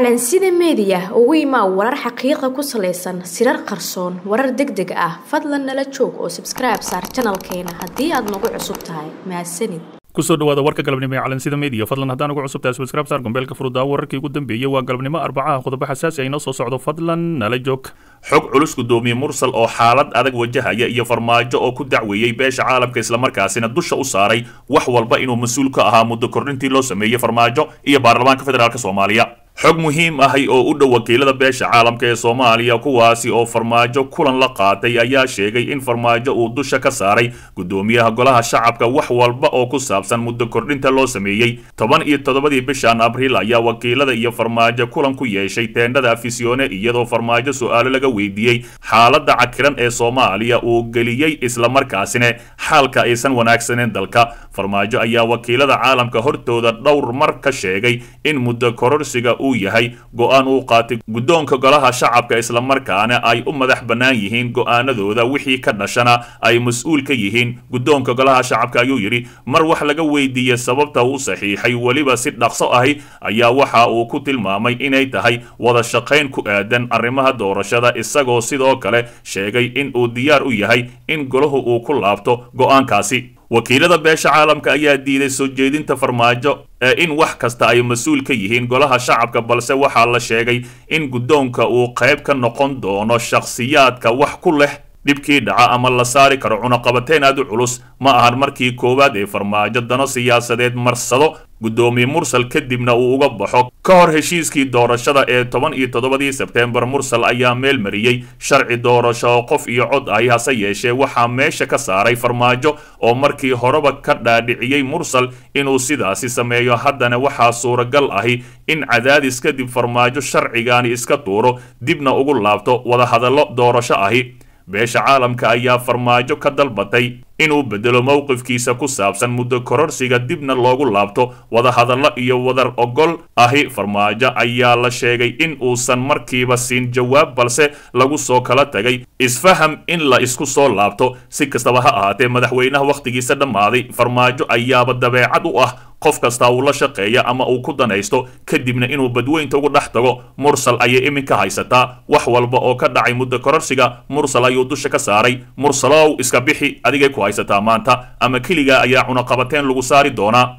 calansida meediya ugu imaa warar xaqiiqa ku salaysan sirar qarsoon warar deg deg ah fadlan nala joog oo sabskribe saar janalkeena haddii aad nagu cusub tahay. Mahadsanid ku soo dhawaada warka galabnimo ee calansida media fadlan haddaan ugu cusub tahay subscribe saar gombeelka furudaa wararkii ugu dambeeyey waa galabnimo arbacaha qodobo xasaasi ay noo soo socdo fadlan nala joog. Xog culus gudoomiye mursal oo xaalad adag wajahaya iyo farmaajo oo ku dacweeyey beesha caalamka islamarkaasina dusha u saaray wax walba inuu mas'uul ka ahaa muddo kordhintii loo sameeyey farmaajo iyo baarlamaanka federaalk soomaaliya xog muhiim ahay oo u dhow wakiilada beesha caalamka ee soomaaliya kuwaasi oo farmaajo kulan la qaatay ayaa sheegay in farmaajo uu dusha ka saaray gudoomiyaha golaha shacabka wax walba oo ku saabsan muddo kordhinta loo sameeyey. Toban iyo toddobadii bishan abriil ayaa wakiilada iyo farmaajo kulan ku yeeshay teendhada afisione iyadoo farmaajo su'aalo laga weydiiyey xaaladda cakiran ee soomaaliya uu geliyey islamarkaasina xaalka aysan wanaagsaneyn dalka. Farmaajo ayaa wakiilada caalamka hortooda dhowr mar ka sheegay in muddo kororsiga uu yahay go'aan uu qaatay guddoonka golaha shacabka islamarkaana ay u madax bannaan yihiin go'aanadooda wixii ka dhashana ay mas'uul ka yihiin. Guddoonka golaha shacabka ayuu yidhi mar wax laga weydiiyey sababta uu saxiixay weliba si dhaqso ahi ayaa waxa uu ku tilmaamay inay tahay wada shaqayn ku aadan arrimaha doorashada isagoo sidoo kale sheegay in uu diyaar u yahay in golahu uu ku laabto go'aankaasi. Wakiilada beesha caalamka ayaa diiday soo jeedinta farmaajo in wax kasta ay mas'uul ka yihiin golaha shacabka balse waxaa la sheegay in guddoonka uu qayb ka noqon doono shakhsiyaadka wax ku leh dhibkii dhaca ama la saari karo cunaqabateen aad u culus. Ma ahan markii koowaad ee farmaajo dano siyaasadeed marsado guddoomiye mursal kadibna uu uga baxo. Ka hor heshiiskii doorashada ee toban iyo toddobadii sebteembar mursal ayaa meel mariyey sharci doorasho oo qof iyo cod ahi hase yeeshee waxaa meesha ka saaray farmaajo oo markii horeba ka dhaadhiciyey mursal inuu sidaasi sameeyo. Haddana waxaa suuragal ahi in cadaadis kadib farmaajo sharcigaani iska tuuro dibna ugu laabto wadahadallo doorasho ahi beesha caalamka ayaa farmaajo ka dalbatay inuu bedelo mowqifkiisa ku saabsan muddo kororsiga dibna loogu laabto wadahadallo iyo wadar ogol ahi farmaajo ayaa la sheegay in uusan markiiba siin jawaab balse lagu soo kala tagay isfaham in la isku soo laabto. Si kastaba ha ahaatee madaxweynaha wakhtigiisa dhammaaday farmaajo ayaaba dabeecad u ah qof kasta uu la shaqeeya ama uu ku danaysto kadibna inuu badweynta ugu dhex tago mursal ayay iminka haysataa wax walba oo ka dhacay muddo kororsiga mursal ayuu dusha ka saaray. Mursalow iska bixi adigay ku haysataa maanta. Ama keligaa ayaa cunaqabateen lagu saari doonaa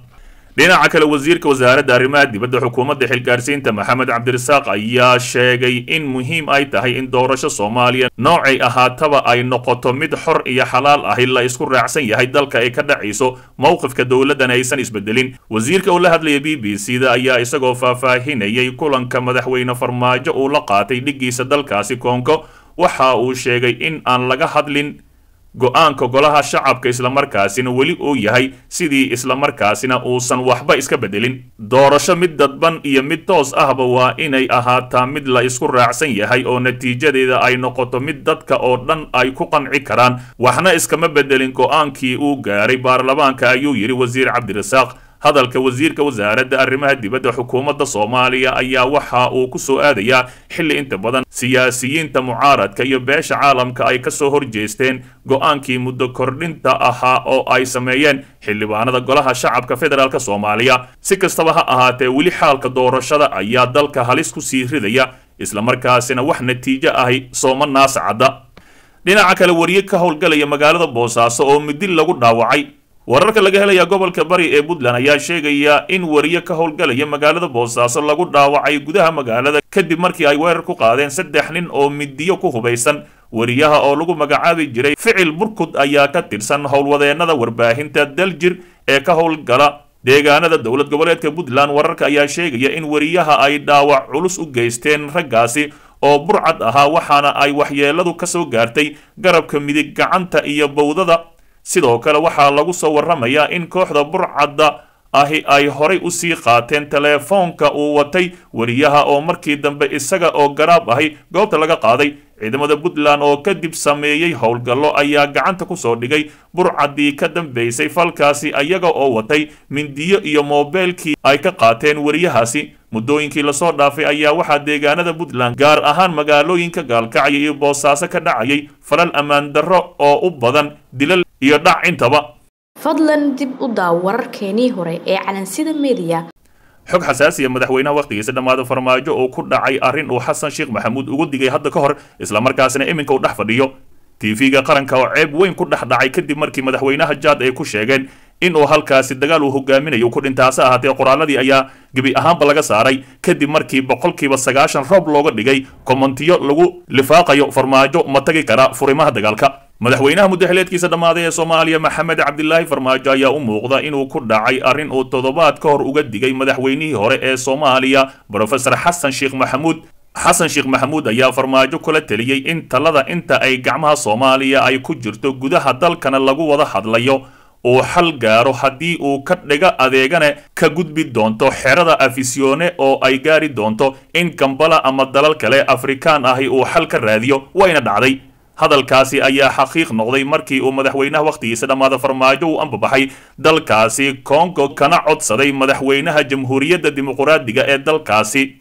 dhinaca kale wasiirka wasaaradda arrimaha dibadda xukuumadda xilgaarsiinta maxamed cabdirasaaq ayaa sheegay in muhiim ay tahay in doorasho soomaaliya noocay ahaataba ay noqoto mid xor iyo xalaal ahi la isku raacsan yahay dalka ay ka dhacayso mowqifka dowladdan aysan isbedelin. Wasiirka oo la hadlaya b b c da ayaa isagoo faahfaahinayay kulanka madaxweyne farmaajo uu la qaatay dhiggiisa dalkaasi koonko waxa uu sheegay in aan laga hadlin go'aanka golaha shacabka islamarkaasina weli uu yahay sidii islamarkaasina uusan waxba iska bedelin. Doorasho mid dadban iyo mid toos ahba waa inay ahaataa mid la isku raacsan yahay oo natiijadeeda ay noqoto mid dadka oo dhan ay ku qanci karaan. Waxna iskama bedelin go'aankii uu gaaray baarlamaanka ayuu yidhi wasiir cabdirasaaq hadalka wasiirka wasaaradda arrimaha dibadda xukuumadda soomaaliya ayaa waxa uu ku soo aadayaa xilli inta badan siyaasiyiinta mucaaradka iyo beesha caalamka ay ka soo horjeesteen go'aankii muddo kordhinta ahaa oo ay sameeyeen xildhibaanada golaha shacabka federaalk soomaaliya. Si kastaba ha ahaatee weli xaalka doorashada ayaa dalka halis ku sii ridaya islamarkaasina wax natiijo ahi sooma naasacadda. Dhinaca kale wariye ka howlgalaya magaalada boosaaso oo midi lagu dhaawacay wararka laga helaya gobolka bari ee puntland ayaa sheegaya in wariye ka howlgalaya magaalada boosaaso lagu dhaawacay gudaha magaalada kadib markii ay weerar ku qaadeen saddex nin oo midiyo ku hubaysan. Wariyaha oo lagu magacaabi jiray ficil burkud ayaa ka tirsan howlwadeennada warbaahinta daljir ee ka howlgala. Deegaanada dowlad goboleedka puntland wararka ayaa sheegaya in wariyaha ay dhaawac culus u geysteen raggaasi oo burcad ahaa waxaana ay waxyeeladu ka soo gaartay garabka midig gacanta iyo bowdada sidoo kale waxaa lagu soo warramayaa in kooxda burcadda ahi ay horay u sii qaateen teleefoonka uu watay wariyaha oo markii dambe isaga oo garaab ahi goobta laga qaaday. Ciidamada puntland oo kadib sameeyey howlgallo ayaa gacanta ku soo dhigay. Burcaddii ka dambaysay falkaasi ayaga oo watay mindiyo iyo moobeelkii ay ka qaateen wariyahaasi. Muddooyinkii la soo dhaafay ayaa waxaa deegaanada puntland gaar ahaan magaalooyinka gaalkacya iyo boosaaso ka dhacayay falal ammaan darro oo u badan dilal iyo dhac intaba. fadlan dib u daaw wararkeenii hore ee calansida meediya xog xasaasiya madaxweynaha wakhtigiisa dhammaada farmaajo oo ku dhacay arrin uu xasan sheekh maxamuud ugu digay hadda ka hor islamarkaasina iminka uu dhex fadhiyo. Tv-ga qaranka oo ceeb weyn ku dhex dhacay kadib markii madaxweynaha jaad ay ku sheegeen in uu halkaasi dagaal uu hogaaminayo ku dhintaase ahaatee qoraaladii ayaa gebi ahaanba laga saaray. Kadib markii boqolkiiba sagaashan roob looga dhigay komantiyo lagu lifaaqayo farmaajo ma tagi kara furimaha dagaalka madaxweynaha muddaxileedkiisa dhammaaday ee soomaaliya maxamed cabdilaahi farmaajo ayaa u muuqda inuu ku dhacay arrin uu toddobaad ka hor uga digay madaxweynihii hore ee soomaaliya. Brofesor xasan sheekh maxamuud xasan sheekh maxamuud ayaa farmaajo kula teliyey in talada inta ay gacmaha soomaaliya ay ku jirto gudaha dalkana lagu wada hadlayo. Uu xal gaaro haddii uu ka dhiga adeegane ka gudbi doonto xerada afisyoone oo ay gaari doonto in gambala ama dalal kale afrikaan ahi uu xal ka raadiyo. Wayna dhacday hadalkaasi ayaa xaqiiq noqday markii uu madaxweynaha wakhtigiisa dhammaada farmaajo uu ambabaxay dalkaasi kongo kana codsaday madaxweynaha jamhuuriyadda dimuquraadiga ee dalkaasi.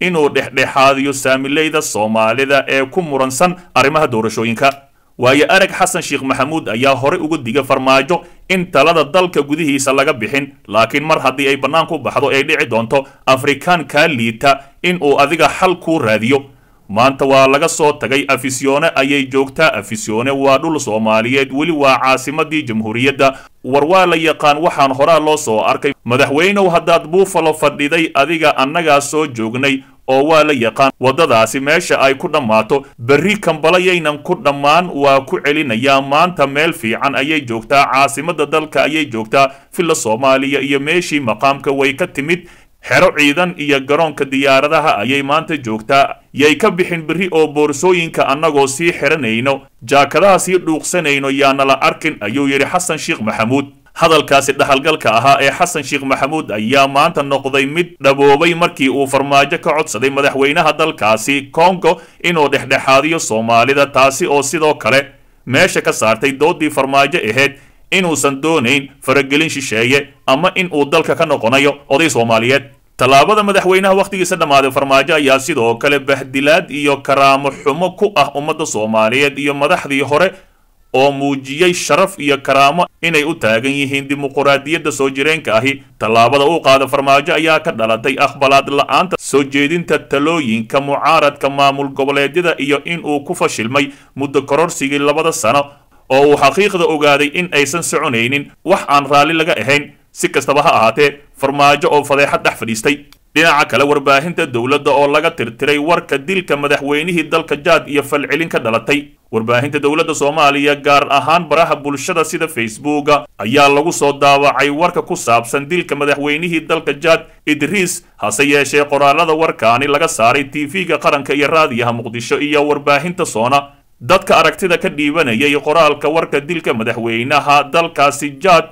Inuu dhexdhexaadiyo saamileyda soomaalida ee ku muransan arrimaha doorashooyinka. Waayo arag xasan sheekh maxamuud ayaa hore uga diga farmaajo in talada dalka gudihiisa laga bixin laakiin mar haddii ay bannaanku baxdo ay dhici doonto afrikaan kaa liita in uu adiga xal kuu raadiyo maanta waa laga soo tagay afisyoone ayay joogtaa. Afisyoone waa dhul soomaaliyeed weli waa caasimadii jamhuuriyadda. War waa la yaqaan waxaan horaa loo soo arkay. Madaxweynow haddaad buufalo fadhiday adiga annagaa soo joognay oo waa la yaqaan waddadaasi meesha ay ku dhammaato. Berri kambalayaynan ku dhammaan waa ku celinayaa. Maanta meel fiican ayay joogtaa caasimadda dalka ayay joogtaa. Villa soomaaliya iyo meeshii maqaamka way ka timid xero ciidan iyo garoonka diyaaradaha ayay maanta joogtaa. Yay ka bixin berri oo boorsooyinka annagoo sii xiranayno jaakadaha sii dhuuqsanayno yaanala arkin ayuu yidhi xasan sheekh maxamuud. Hadalkaasi dhaxalgalka ahaa ee xasan sheekh maxamuud ayaa maanta noqday mid dhaboobay markii uu farmaajo ka codsaday madaxweynaha dalkaasi kongo inuu dhexdhexaadiyo soomaalida taasi oo sidoo kale meesha ka saartay doodii farmaajo ahayd inuusan doonayn faragelin shisheeye ama in uu dalka ka noqonayo oday soomaaliyeed tallaabada madaxweynaha wakhtigiisa dhammaaday farmaajo ayaa sidoo kale bahdilaad iyo karaamo xumo ku ah ummadda soomaaliyeed iyo madaxdii hore oo muujiyey sharaf iyo karaamo inay u taagan yihiin dimuquraadiyadda soo jireenka ahi. Tallaabada uu qaada farmaajo ayaa ka dhalatay aqbalaad la'aanta soo jeedinta talooyinka mucaaradka maamul goboleedyada iyo in uu ku fashilmay muddo kororsigii labada sano oo uu xaqiiqda ogaaday in aysan soconaynin. Wax aan raalli laga ahayn si kastaba ha ahaatee farmaajo oo fadeexad dhex fadhiistay. Dhinaca kale warbaahinta dowladda oo laga tirtiray warka dilka madaxweynihii dalka jaad iyo falcelin ka dhalatay. Warbaahinta dowladda soomaaliya gaar ahaan baraha bulshada sida facebooka ayaa lagu soo daawacay warka ku saabsan dilka madaxweynihii dalka jaad idriis hase yeeshee qoraalada warkaani laga saaray tv-ga qaranka iyo raadiyaha muqdisho iyo warbaahinta soona. Dadka aragtida ka dhiibanayay qoraalka warka dilka madaxweynaha dalkaasi jaad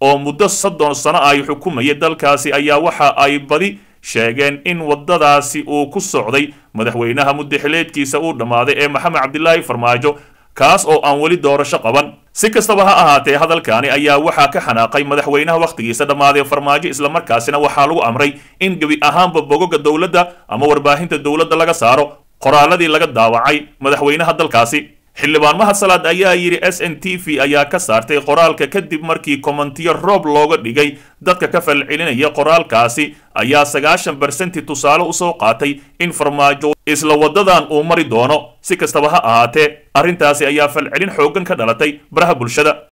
oo muddo soddon sano ay xukumayay dalkaasi ayaa waxa ay badi sheegeen in waddadaasi uu ku socday madaxweynaha muddaxileedkiisa uu dhammaaday ee maxamed cabdilaahi farmaajo kaas oo aan weli doorasho qaban. Si kastaba ha ahaatee hadalkaani ayaa waxaa ka xanaaqay madaxweynaha wakhtigiisa dhammaaday farmaajo islamarkaasina waxaa lagu amray in gebi ahaanba bogoga dowladda ama warbaahinta dowladda laga saaro qoraaladii laga daawacay madaxweynaha dalkaasi xildhibaan mahad salaad ayaa yidhi s n t v ayaa ka saartay qoraalka kadib markii komantiyo roob looga dhigay. Dadka ka falcelinaya qoraalkaasi ayaa sagaashan barsenti tusaale u soo qaatay in farmaajo isla waddadan uu mari doono. Si kastaba ha ahaatee arrintaasi ayaa falcelin xooggan ka dhalatay baraha bulshada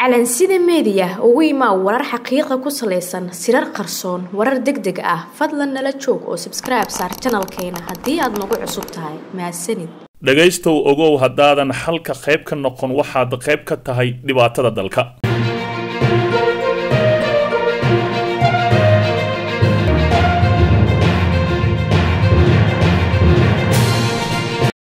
calansida meediya ugu imaa warar xaqiiqa ku salaysan sirar qarsoon warar deg deg ah fadlan nala joog oo sabskribe saar janalkeena haddii aad nagu cusub tahay. Mahadsanid dhegaystow ogow haddaadan xalka qayb ka noqon waxaad qayb ka tahay dhibaatada dalka